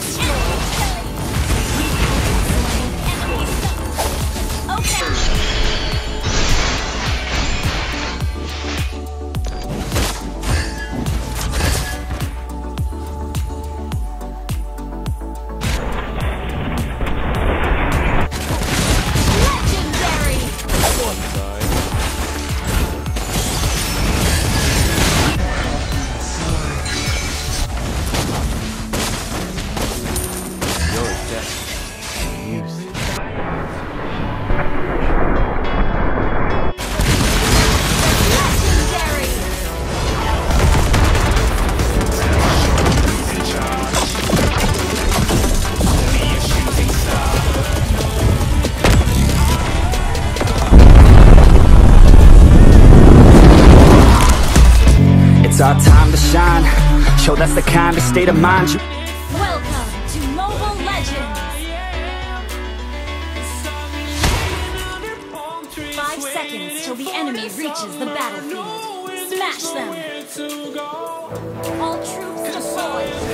destroyed. Our time to shine. Show that's the kind of state of mind you. Welcome to Mobile Legends! Five seconds till the enemy reaches the battlefield. Smash them! All troops deployed!